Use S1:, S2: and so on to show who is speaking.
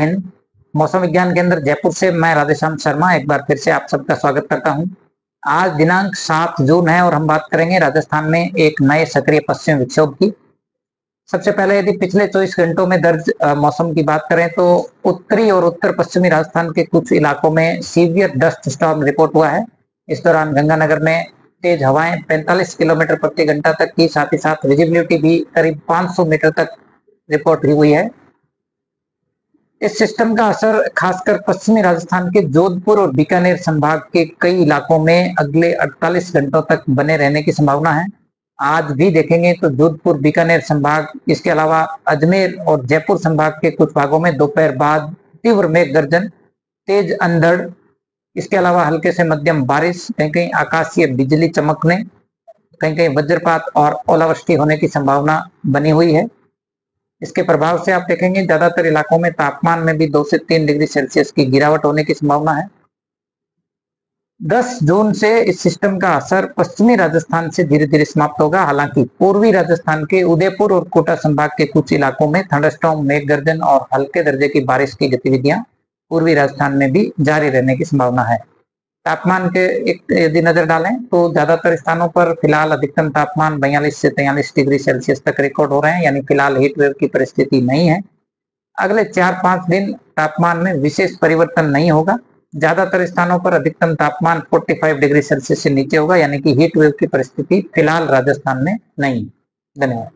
S1: हिंद मौसम विज्ञान केंद्र जयपुर से मैं राधेश्याम शर्मा एक बार फिर से आप सबका स्वागत करता हूँ। आज दिनांक 7 जून है और हम बात करेंगे राजस्थान में एक नए सक्रिय पश्चिम विक्षोभ की। सबसे पहले यदि पिछले 24 घंटों में दर्ज मौसम की बात करें तो उत्तरी और उत्तर पश्चिमी राजस्थान के कुछ इलाकों में सीवियर डस्ट स्टॉर्म रिपोर्ट हुआ है। इस दौरान गंगानगर में तेज हवाएँ 45 किलोमीटर प्रति घंटा तक की, साथ ही साथ विजिबिलिटी भी करीब 500 मीटर तक रिपोर्ट हुई है। इस सिस्टम का असर खासकर पश्चिमी राजस्थान के जोधपुर और बीकानेर संभाग के कई इलाकों में अगले 48 घंटों तक बने रहने की संभावना है। आज भी देखेंगे तो जोधपुर, बीकानेर संभाग, इसके अलावा अजमेर और जयपुर संभाग के कुछ भागों में दोपहर बाद तीव्र मेघ गर्जन, तेज अंधड़, इसके अलावा हल्के से मध्यम बारिश कहीं कहीं आकाशीय बिजली चमकने कहीं कहीं वज्रपात और ओलावृष्टि होने की संभावना बनी हुई है। इसके प्रभाव से आप देखेंगे, ज़्यादातर इलाकों में तापमान में भी दो से तीन डिग्री सेल्सियस की गिरावट होने की संभावना है। 10 जून से इस सिस्टम का असर पश्चिमी राजस्थान से धीरे धीरे समाप्त होगा। हालाँकि पूर्वी राजस्थान के उदयपुर और कोटा संभाग के कुछ इलाकों में थंडरस्टॉर्म मेघ गर्जन और हल्के दर्जे की बारिश की गतिविधियाँ पूर्वी राजस्थान में भी जारी रहने की संभावना है। तापमान के एक यदि नज़र डालें तो ज़्यादातर स्थानों पर फ़िलहाल अधिकतम तापमान बयालीस से तैयलीस डिग्री सेल्सियस तक रिकॉर्ड हो रहे हैं, यानी फ़िलहाल हीट वेव की परिस्थिति नहीं है। अगले चार पाँच दिन तापमान में विशेष परिवर्तन नहीं होगा। ज़्यादातर स्थानों पर अधिकतम तापमान 45 डिग्री सेल्सियस से नीचे होगा, यानी कि हीट वेव की परिस्थिति फ़िलहाल राजस्थान में नहीं धन्यवाद।